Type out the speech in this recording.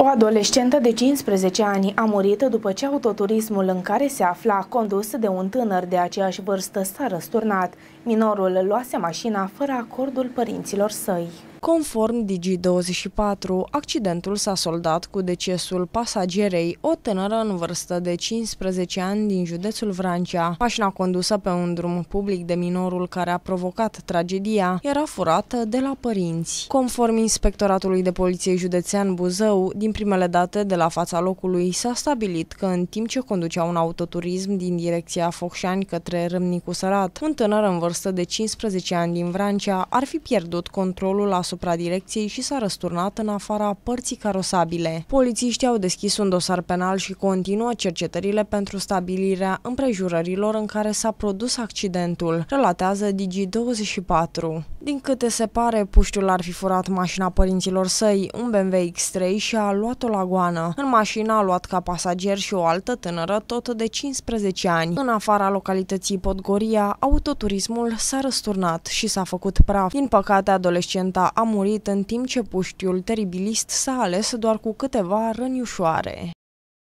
O adolescentă de 15 ani a murit după ce autoturismul în care se afla, condus de un tânăr de aceeași vârstă, s-a răsturnat. Minorul luase mașina fără acordul părinților săi. Conform Digi24, accidentul s-a soldat cu decesul pasagerei, o tânără în vârstă de 15 ani din județul Vrancea. Mașina condusă pe un drum public de minorul care a provocat tragedia era furată de la părinți. Conform Inspectoratului de Poliție Județean Buzău, din primele date de la fața locului s-a stabilit că în timp ce conducea un autoturism din direcția Focșani către Râmnicu Sărat, un tânăr în vârstă de 15 ani din Vrancea ar fi pierdut controlul asupra asupra direcției și s-a răsturnat în afara părții carosabile. Polițiștii au deschis un dosar penal și continuă cercetările pentru stabilirea împrejurărilor în care s-a produs accidentul, relatează Digi24. Din câte se pare, puștiul ar fi furat mașina părinților săi, un BMW X3 și a luat-o la goană. În mașină a luat ca pasager și o altă tânără, tot de 15 ani. În afara localității Podgoria, autoturismul s-a răsturnat și s-a făcut praf. Din păcate, adolescenta a murit în timp ce puștiul teribilist s-a ales doar cu câteva răni ușoare.